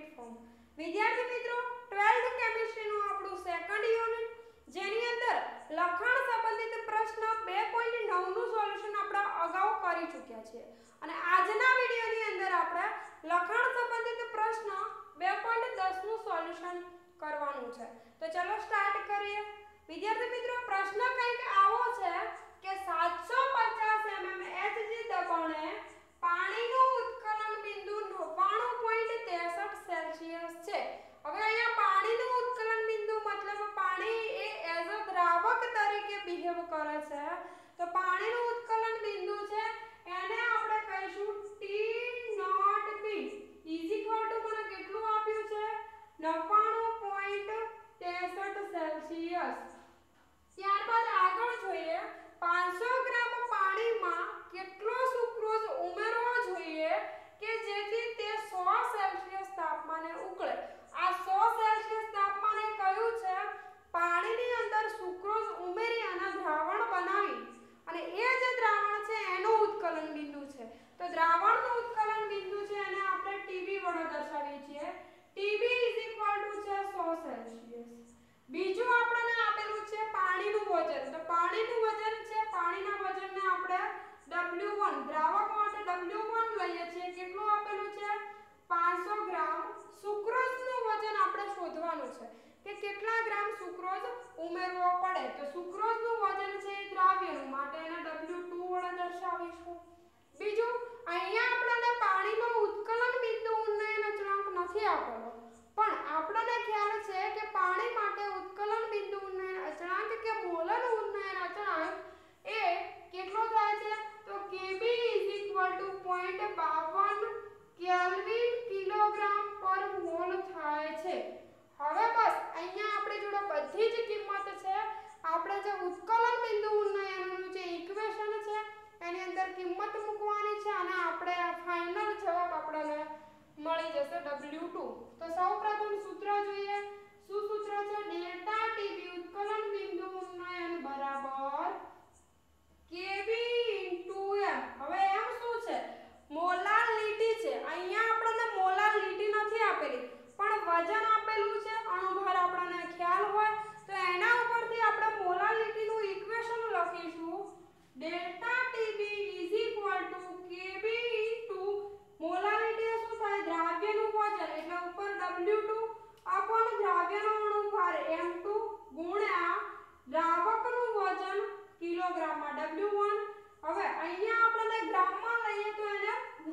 Platform વિદ્યાર્થી મિત્રો 12th chemistry નું આપણું સેકન્ડ યુનિટ જેની અંદર લખાણ સંબંધિત પ્રશ્ન 2.9 નું સોલ્યુશન આપણે અગાઉ કરી ચૂક્યા છે અને આજના વિડિયોની અંદર આપણે લખાણ સંબંધિત પ્રશ્ન 2.10 નું સોલ્યુશન કરવાનું છે. તો ચલો સ્ટાર્ટ કરીએ. વિદ્યાર્થી મિત્રો, પ્રશ્ન કંઈક આવો છે કે 750 mm એચજી દબાણે વજન. તો પાણીનું વજન છે, પાણીના વજનને આપણે W1 દ્રાવક માટે W1 લઈએ છીએ. કેટલું આપેલું છે? 500 ગ્રામ સુક્રોઝનું વજન આપણે શોધવાનું છે કે કેટલા ગ્રામ સુક્રોઝ ઉમેરવો પડે. તો સુક્રોઝનું વજન છે એ દ્રાવ્યનું. માટે એને W2 વડે દર્શાવીશું. બીજું, અહીંયા આપણે પાણી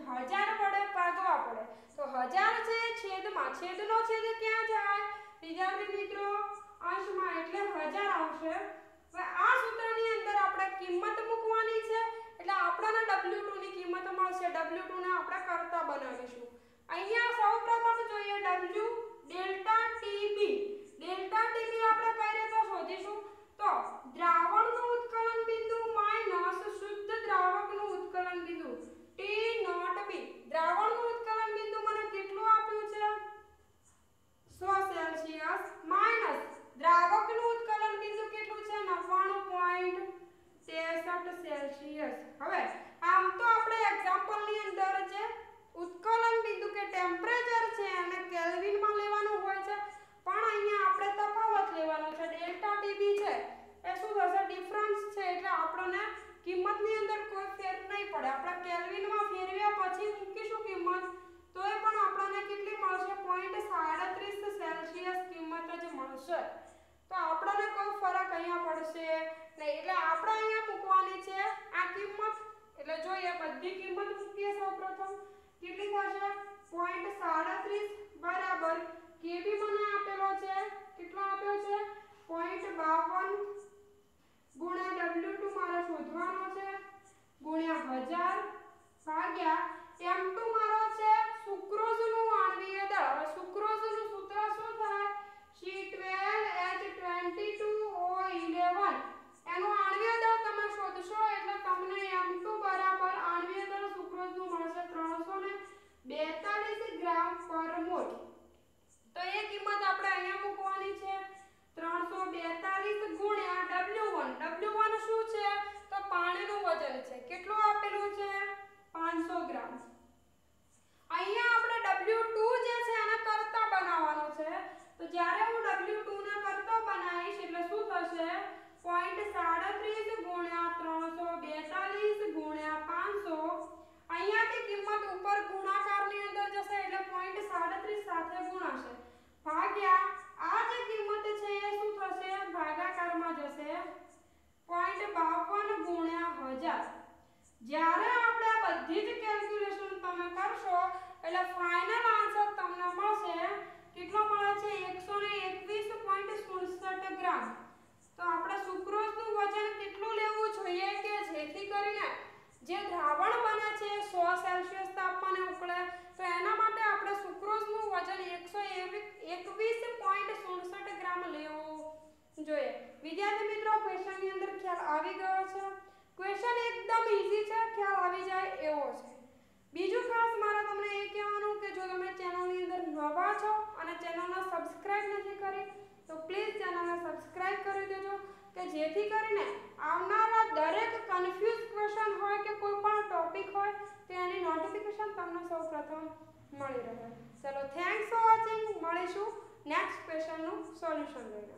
હજાર વડે ભાગવા પડે. તો હજાર છે, છેદમાં, છેદનો છેદ ક્યાં જાય? વિદ્યાર્થી મિત્રો, અંશમાં એટલે હજાર આવશે. હવે આ સૂત્રની અંદર આપણે કિંમત આવશે તો આપણને કોઈ ફરક અહીંયા પડશે નહીં. એટલે આપણે અહીંયા મૂકવાની છે આ કિંમત. એટલે જોઈએ બધી કિંમત મૂકીએ સૌપ્રથમ, કેટલી થશે? પોઈન્ટ સાડત્રીસ બરાબર. કેબી મને આપેલો છે. કેટલો આપ્યો છે? પોઈન્ટ બાવન કરશો એટલે ફાઇનલ આન્સર તમને મળશે. કેટલો મળે છે? એકસો ને એકવીસ પોઈન્ટ સુડસઠ ગ્રામ તો આપણે સુક્રોઝનું વજન કેટલું લેવું જોઈએ કે જેથી કરીને જે દ્રાવણ બને છે સો સેલ્સિયસ તાપમાને ઉકળે તો એના માટે આપણે સુક્રોઝનું વજન એકસો એકવીસ પોઈન્ટ સુડસઠ ગ્રામ લેવું જોઈએ. વિદ્યાર્થી મિત્રો ક્વેશ્ચનની અંદર ખ્યાલ આવી ગયો છે? ક્વેશ્ચન એકદમ ઈઝી છે, ખ્યાલ આવી જાય એવો છે. બીજું ખાસ મારે તમને એ કહેવાનું કે જો તમે ચેનલની અંદર નવા છો અને ચેનલને સબસ્ક્રાઇબ નથી કરી તો પ્લીઝ ચેનલને સબસ્ક્રાઇબ કરી દેજો કે જેથી કરીને આવનારા દરેક કન્ફ્યુઝ ક્વેશ્ચન હોય કે કોઈ પણ ટોપિક હોય, તો એની નોટિફિકેશન તમને સૌપ્રથમ મળી રહે. ચલો થેન્ક્સ ફોર વોચિંગ મળીશું નેક્સ્ટ ક્વેશ્ચનનું સોલ્યુશન લઈને.